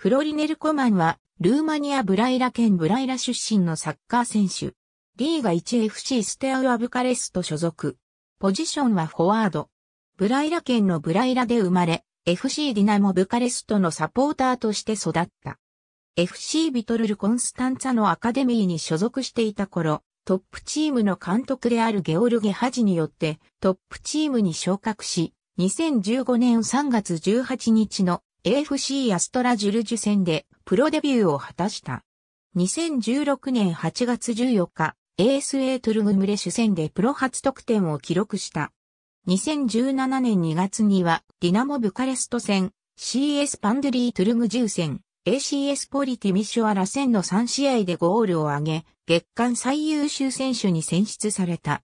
フロリネル・コマンは、ルーマニア・ブライラ県ブライラ出身のサッカー選手。リーガ 1FC ステアウア・ブカレスト所属。ポジションはフォワード。ブライラ県のブライラで生まれ、FC ディナモ・ブカレストのサポーターとして育った。FC ビトルル・コンスタンツァのアカデミーに所属していた頃、トップチームの監督であるゲオルゲ・ハジによってトップチームに昇格し、2015年3月18日の AFC アストラジュルジュ戦でプロデビューを果たした。2016年8月14日、ASA トゥルグムレシュ戦でプロ初得点を記録した。2017年2月には、ディナモブカレスト戦、CS パンドリートゥルグジュー戦、ACS ポリティミシュアラ戦の3試合でゴールを挙げ、月間最優秀選手に選出された。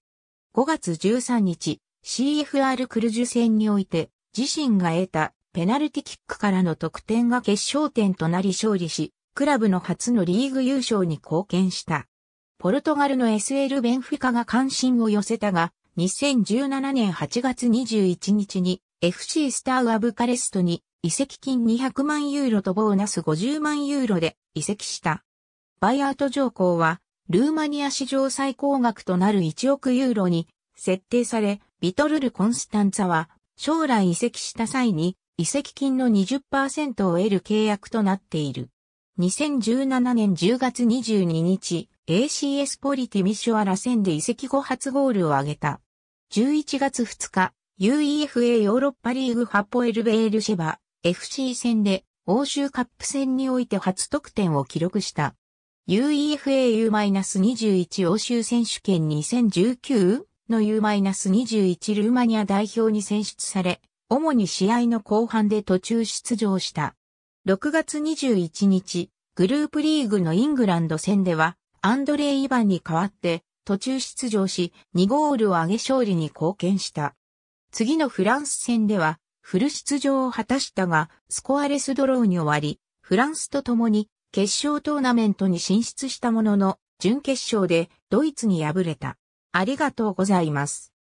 5月13日、CFR クルジュ戦において、自身が得たペナルティキックからの得点が決勝点となり勝利し、クラブの初のリーグ優勝に貢献した。ポルトガルの SL ベンフィカが関心を寄せたが、2017年8月21日に FC スターアブカレストに移籍金200万ユーロとボーナス50万ユーロで移籍した。バイアウト条項は、ルーマニア史上最高額となる1億ユーロに設定され、ビトルル・コンスタンツァは、将来移籍した際に移籍金の20%を得る契約となっている。2017年10月22日、ACS ポリティミシュアラ戦で移籍後初ゴールを挙げた。11月2日、UEFA ヨーロッパリーグハポエルベールシェバ FC 戦で欧州カップ戦において初得点を記録した。UEFA U-21 欧州選手権2019の U-21 ルーマニア代表に選出され、主に試合の後半で途中出場した。6月21日、グループリーグのイングランド戦では、アンドレイ・イバンに代わって途中出場し、2ゴールを挙げ勝利に貢献した。次のフランス戦では、フル出場を果たしたが、スコアレスドローに終わり、フランスと共に決勝トーナメントに進出したものの、準決勝でドイツに敗れた。ありがとうございます。